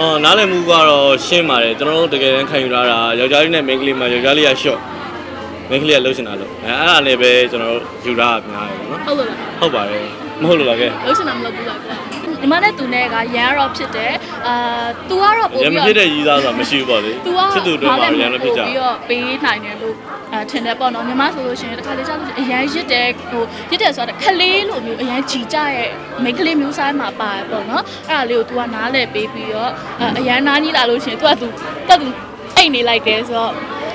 အော်နားလည်မှုကတော့ရှင်းပါတယ်ကျွန်တော်တို့တကယ်တမ်းခံယူလာတာယောက်ျားလေးနဲ့မိန်းကလေးမှာယောက်ျားလေးက short မိန်းကလေးကလှုပ်ရှင်တာလို့အဲအဲ့ဒါလည်းပဲကျွန်တော်တို့ယူလာတာများတယ်ပေါ့နော်ဟုတ်လို့လားဟုတ်ပါတယ်မဟုတ်လို့လားကဲလို့ရှင်တာမလုပ်ဘူးလား ဒီမနဲ့သူနဲ့ကရန်တော့ဖြစ်တယ်အာ तू ကတော့ပို့ ရ ပြီး မ တော့ ဖြစ်တဲ့ရီးသားဆိုတာမရှိဘူးပေါ့လေ तू က ချစ်သူတို့ပါရန်လို့ဖြစ်ကြ ပြီးတော့ပေးနိုင်တယ်လို့အဲထင်တယ်ပေါ့နော်ညီမဆိုလို့ရှိရင်တစ်ခါလေကြာလို့ရှိရင်အရန်ရစ်တယ်ဟိုရစ်တယ်ဆိုတာခလေးလိုမျိုးအရန်ကြည်ကြရဲ့မိန်းကလေးမျိုးစားမှာပါတယ်ပေါ့နော်အဲ့ဒါလေးကို तू ကနားလဲပေးပြီးတော့အရန်နားကြီးလာလို့ရှိရင် तू က तू တက် तू အိတ်နေလိုက်တယ်ဆိုတော့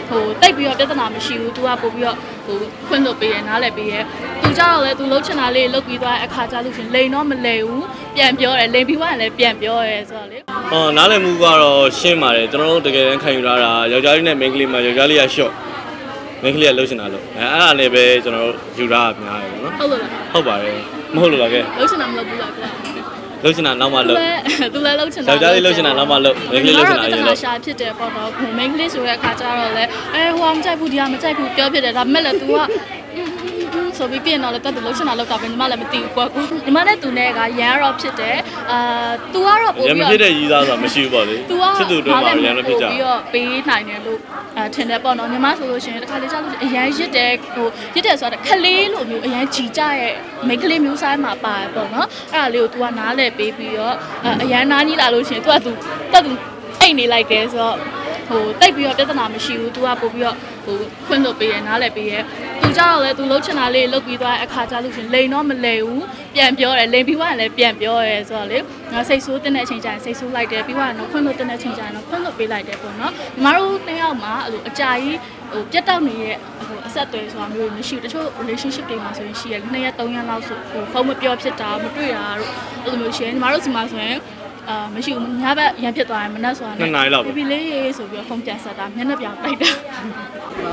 ဟိုတိတ်ပြီးတော့ပြဿနာမရှိဘူး तू ကပို့ပြီးတော့ဟိုခွင့်လို့ပေးရနားလဲပေးရသူ ကြတော့လေ तू လှုပ်ချင်တာလေးလှုပ်ပြီးသွားတဲ့အခါကျလို့ရှိရင်လိန်တော့မလိန်ဘူးပြန်ပြောတယ်လိန်ပြီးသွားရင်လည်းပြန်ပြောရဲဆိုတော့လေအော်နားလည်မှုကတော့ရှင်းပါတယ်ကျွန်တော်တို့တကယ်တမ်းခံယူလာတာယောက်ျားလေးနဲ့မိန်းကလေးမှာယောက်ျားလေးက short မိန်းကလေးကလှုပ်ရှင်တာလို့အဲအဲ့ဒါလည်းပဲကျွန်တော်တို့ယူလာတာများတယ်ပေါ့နော်ဟုတ်လို့လားဟုတ်ပါတယ်မဟုတ်လို့လားကဲလှုပ်ချင်တာမလုပ်ဘူးလားကွာလှုပ်ရှင်တာနောက်မှသူလှုပ်လည်းသူလည်းလှုပ်ချင်တာယောက်ျားလေးလှုပ်ရှင်တာနောက်မှလှုပ်မိန်းကလေးလှုပ်ရှင်တာအရင်လှုပ်ရှာဖြစ်တယ်ပေါ့နော်ခုမိန်းကလေးဆိုတဲ့အခါကျတော့လေအဲဟိုကမကြိုက်ဘူးဒီကမကြိုက်ဘူးပြောဖြစ်တယ်ဒါပေမဲ့လည်း तू က ဆိုပြီးပြင်တော့လေတက်တူလှုပ်ချင်တာလှုပ်တာပဲညီမလည်းမသိဘူးကွာကူညီမနဲ့သူနဲ့ကရန်တော့ဖြစ်တယ်အာ तू ကတော့ပို့ ရ ပြီး မ တော့ ဖြစ်တဲ့ရီးသားဆိုတာမရှိဘူးပေါ့လေ तू က ချစ်သူတို့ပါရန်လို့ဖြစ်ကြ ပြီးတော့ပေးနိုင်တယ်လို့အဲထင်တယ်ပေါ့နော်ညီမဆိုလို့ရှိရင်တစ်ခါလေကြာလို့ရှိရင်အရန်ရစ်တယ်ဟိုရစ်တယ်ဆိုတာခလေးလိုမျိုးအရန်ကြည်ကြရဲ့မိန်းကလေးမျိုးစားမှာပါတယ်ပေါ့နော်အဲ့ဒါလေးကို तू ကနားလဲပေးပြီးတော့အရန်နားကြီးလာလို့ရှိရင် तू က तू တက် तू အိတ်နေလိုက်တယ်ဆိုတော့ ဟိုတိတ်ပြီးတော့ပြဿနာမရှိဘူး तू ကပို့ပြီးတော့ဟိုခွင့်လို့ပေးရနားလဲပေးရသူကြတော့လေ तू လှုပ်ချင်တာလေးလှုပ်ပြီးသွားတဲ့အခါကျလို့ရှိရင်လိန်တော့မလိန်ဘူးပြန်ပြောတယ်လိန်ပြီးသွားရင်လည်းပြန်ပြောရဲဆိုတော့လေငါစိတ်ဆိုးတင်တဲ့အချိန်ကျရင်စိတ်ဆိုးလိုက်တယ်ပြီးသွားရင်တော့ခွင့်လို့တင်တဲ့အချိန်ကျရင်တော့ခွင့်လို့ပေးလိုက်တယ်ပေါ့နော်ညီမတို့နှစ်ယောက်မှာအဲ့လိုအကြာကြီးဟိုပြတ်တောက်နေတဲ့ဟိုအဆက်အသွယ်ဆိုတာမျိုးမရှိဘူးတချို့ relationship တွေမှာဆိုရင်ရှိရနှစ်ရက်သုံးရက်လောက်ဆိုဟိုဖုန်းမပြောဖြစ်တာမတွေ့တာတို့အဲ့လိုမျိုးရှိရင်ညီမတို့စီမှာဆိုရင် အာမရှိဘူးညဘက်ရန်ဖြစ်သွားရင်မနှက်ဆိုတာနှစ်နာရီလောက်ပဲဘီလေးရေးဆိုပြီးတော့ဖုန်းပြန်ဆက်တာမျက်နှာပြောင်တိုက်တာ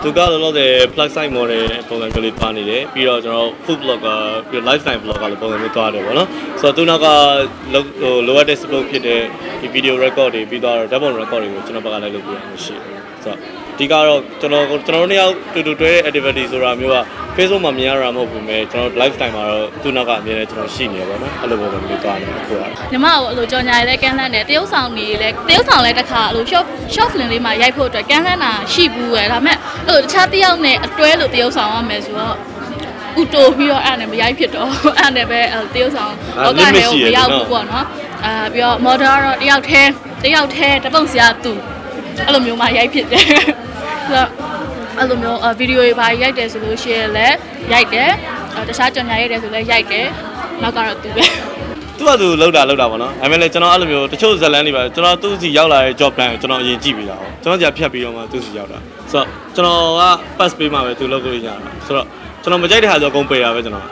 သူကလောလောဆယ် plug side model ပုံစံကလေးပါနေတယ်ပြီးတော့ကျွန်တော် food blogger ပြီးတော့ lifestyle blogger လို့ပုံစံမျိုးသွားတယ်ပေါ့နော်ဆိုတော့သူနောက်ကလိုဟိုလိုအပ်တဲ့ support ဖြစ်တဲ့ဒီ video record တွေပြီးတော့ဓာတ်ပုံ record တွေကိုကျွန်တော်ဘက်ကလည်းလုပ်ပြရမှာရှိတယ်ဆိုတော့ဒီကတော့ကျွန်တော်ကျွန်တော်တို့နှစ်ယောက်တူတူတွဲတဲ့ activity ဆိုတာမျိုးက Facebook မှာမြင်ရတာမဟုတ်ဘူးမဲ့ကျွန်တော် lifestyle မှာတော့သူနောက်ကအမြဲတမ်းကျွန်တော်ရှိနေရပါတော့အဲ့လိုပုံစံမျိုးသွားတယ်ခုကညီမကိုအဲ့လိုကြော်ညာရေးလဲကန်းလှမ်းတယ်တရုတ်ဆောင်နေလဲတရုတ်ဆောင်လဲတစ်ခါအဲ့လို short short film လေးမှာရိုက်ဖို့အတွက်ကန်းလှမ်းတာရှိဘူးပဲဒါပေမဲ့အဲ့လိုတခြားတယောက်နဲ့အတွဲလို့တရုတ်ဆောင်ရမယ်ဆိုတော့ဥတိုပြီးတော့အဲ့ဒါနဲ့မရိုက်ဖြစ်တော့အဲ့ဒါနဲ့ပဲအဲ့တရုတ်ဆောင်ဘောကနဲ့ကိုမရောက်ဘူးပေါ့နော်အာပြီးတော့ model ကတော့တယောက်တည်းတယောက်တည်းတပုံစရာသူအဲ့လိုမျိုးမှရိုက်ဖြစ်တယ်ဆိုတော့ အဲ့လိုမျိုးဗီဒီယိုတွေပါရိုက်တယ်ဆိုလို့ရှိရင်လည်းရိုက်တယ်တခြားကြော်ညာရိုက်တယ်ဆိုလည်းရိုက်တယ်နောက်ကတော့သူပဲသူကသူလောက်တာလောက်တာပေါ့နော်ဒါပေမဲ့လည်းကျွန်တော်အဲ့လိုမျိုးတချို့ဇက်လန်းတွေပါကျွန်တော်သူ့စီရောက်လာတဲ့ job plan ကိုကျွန်တော်အရင်ကြည့်ပြီးတာ哦ကျွန်တော်ကြာဖြတ်ပြီးတော့မှသူ့စီရောက်တာဆိုတော့ကျွန်တော်က pass ပေးမှပဲသူလောက်လို့ရတာဆိုတော့ကျွန်တော်မကြိုက်တဲ့ဟာဆိုအကုန်ပေးတာပဲကျွန်တော်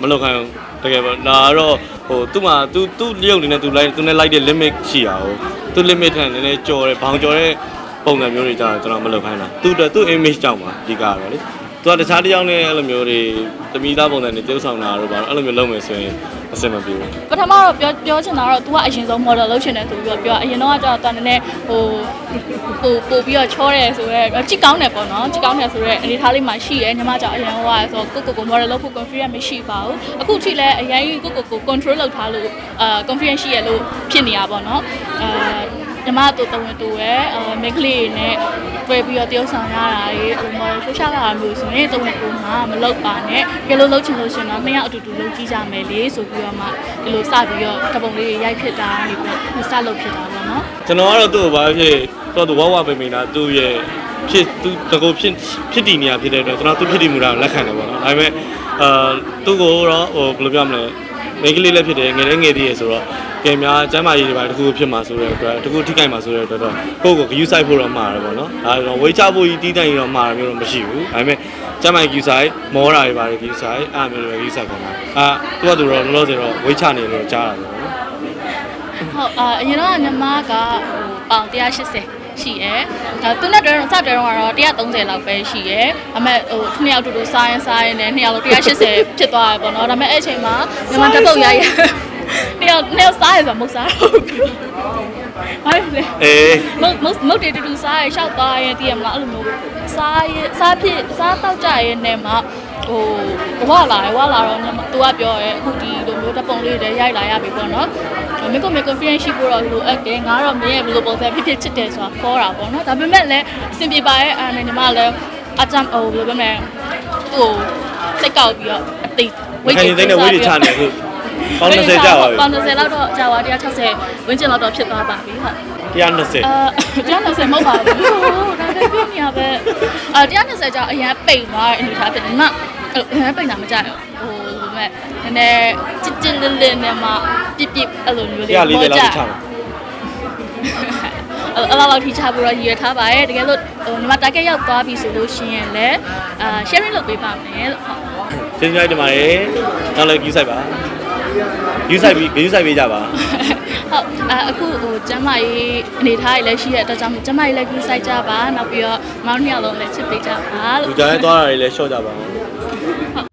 မလောက်ခိုင်းတကယ်ပေါ့ဒါကတော့ဟိုသူ့မှာသူသူ့လျုပ်နေနဲ့သူလိုက်သူနဲ့လိုက်တဲ့ limit ရှိတာ哦သူ limit ထက်နည်းနည်းကျော်တယ်ဘောင်ကျော်တဲ့ ပုံစံမျိုးတွေကြာကျွန်တော်မလောက်ခိုင်းတာသူ့အတွက်သူ့ image ကြောင့်ပါဒီကားပဲလေသူကတခြားတစ်ယောက်နဲ့အဲ့လိုမျိုးတွေတမိသားပုံစံတွေတိုးဆောင်တာတို့ပါတော့အဲ့လိုမျိုးလုပ်မယ်ဆိုရင်အဆင်မပြေဘူးပထမတော့ပြောပြောချင်တာတော့ तू ကအရင်ဆုံး model လုပ်ချင်တယ်ဆိုပြီးတော့ပြောအရင်တော့ကျတော့ तू နည်းနည်းဟိုဟိုပို့ပြီးတော့ချောတယ်ဆိုတော့ကြည့်ကောင်းတယ်ပေါ့နော်ကြည့်ကောင်းတယ်ဆိုတော့အနေထားလေးမှာရှိရဲညီမကြောင့်အရင်ဟိုကဆိုကိုကိုကို model လုပ်ဖို့ confidence မရှိပါဘူးအခုထိလည်းအရင်ကိုကိုကို control လုပ်ထားလို့အာ confidence ရှိရလို့ဖြစ်နေတာပေါ့နော်အာ ညီမတို့တဝင်တူရဲ့အဲမိန်းကလေးတွေနဲ့တွေ့ပြီးတော့တယောက်ဆောင်ရတာတွေအဲ့လိုမျိုးရှောရှာလာမျိုးဆိုရင်တဝင်တူမှာမလုပ်ပါနဲ့ကြလို့လုပ်ချင်လို့ရှင်တော့နှစ်ယောက်အတူတူလုပ်ကြည့်ကြမယ်လေဆိုပြီးတော့မှဒီလိုစပြီးတော့တပုံလေးတွေရိုက်ဖြစ်တာနေပြီးတော့စလုပ်ဖြစ်တာပေါ့နော်ကျွန်တော်ကတော့သူ့ကိုဘာဖြစ်တော့သူဝဝပိမိန်တာသူ့ရဲ့ဖြစ်သူတကူဖြစ်ဖြစ်တည်နေရဖြစ်တဲ့အတွက်ကျွန်တော်သူ့ဖြစ်တည်မှုတာကိုလက်ခံတယ်ပေါ့နော်ဒါပေမဲ့အာသူ့ကိုတော့ဟိုဘယ်လိုပြောမလဲ မိန်းကလေးလည်းဖြစ်တယ်ငယ်လေးငယ်သေးရယ်ဆိုတော့ကဲများကျမ်းမာရေးတွေပါတခုဖြစ်မှာဆိုတဲ့အတွက်တခုထိခိုက်မှာဆိုတဲ့အတွက်တော့ကိုယ့်ကိုဂယူဆိုင်ဖို့တော့မှာတယ်ပေါ့နော်ဒါတော့ဝေးချဖို့ကြီးတီးတိုင်တော့မှာမျိုးတော့မရှိဘူးဒါပေမဲ့ကျမ်းမာရေးဂယူဆိုင်မောတာတွေပါတယ်ဂယူဆိုင်အဲ့မျိုးတွေဂယူဆိုင်ခံတာအာသူကသူတော့လောလောဆယ်တော့ဝေးချနေလို့ကြားတာပေါ့နော်ဟုတ်အာအရင်တော့ညီမကဟိုပေါင်180 ရှိရယ်အဲသူနဲ့တွဲတော့စတွဲတော့ကတော့130လောက်ပဲရှိရယ်အမေဟိုနှစ်ယောက်တူတူစားရင်စားရင်လည်းနှစ်ယောက်လုံး180ဖြစ်သွားတယ်ပေါ့နော်ဒါပေမဲ့အဲ့အချိန်မှာညီမတက်ပုတ်ရိုက်ရနှစ်ယောက်နှစ်ယောက်စားရဆိုမဟုတ်စားဟုတ်ဘူးဟာလေအေးမုတ်မုတ်မုတ်တေတူတူစားရရှောက်သွားရင်တည်ရမလားအဲ့လိုမျိုးစားရစားဖြစ်စားတော့ကြရဲနဲ့မှဟိုဘဝလာတယ်ဘဝလာတော့ညီမသူကပြောရဲအခုဒီလိုမျိုးတပ်ပုံလေးတွေရိုက်လာရပြီပေါ့နော် မိကိုမေ confidence ရှိဖို့တော့လိုအပ်တယ်ငါတော့မင်းရဲ့ဘယ်လိုပုံစံဖြစ်ဖြစ်ချစ်တယ်ဆိုတာခေါ်တာပေါ့နော်ဒါပေမဲ့လည်းအဆင်ပြေပါရဲ့အဲ့နဲ့ညီမလည်းအတမ်ဟိုဘယ်လိုပြောမလဲသူ့ကိုစိတ်ကောက်ပြီးတော့အတိတ်ဝိတ်ကြီးသိနေဝိတ်ကြီးချနေအခုပေါင်း20ကြာပါပြီပေါင်း20လောက်တော့ကြာပါ160ဝန်းကျင်လောက်တော့ဖြစ်သွားပါပြီဟုတ်120အာ120မဟုတ်ပါဘူးဒါပဲပြနေရပဲအာ120ကျောင်းအရင်ပိတ်သွားတဲ့အနေထားဖြစ်တယ်မအဲ့အရင်ပိတ်တာမကြတော့ဟိုဘယ်မဲ့နည်းနည်းချစ်ချစ်လေးလေးနဲ့မှ ပြစ်ပြစ်အဲ့လိုမျိုးလေး140လောက်ချမှာအဲ့အဲ့လောက်ထိချဖို့တော့ရည်ရထားပါရဲ့တကယ်လို့ဟိုညီမ target ရောက်သွားပြီဆိုလို့ရှိရင်လည်းအာ sharing လုပ်ပေးပါမယ်လို့ဟုတ်ကျေးဇူးများတင်ပါတယ်နောက်လည်း view site ပါ view site ပြီး view site ပေးကြပါဟုတ်အအခုဟိုကျမကြီးအနေထားကြီးလည်းရှိတဲ့အတွက်ကြောင့်ကျမကြီးလည်း view site ကြပါနောက်ပြီးတော့မောင်နှစ်ယောက်လုံးလည်းချစ်ပေးကြပါလို့လူကြားရဲသွားတာတွေလည်း short ကြပါအောင်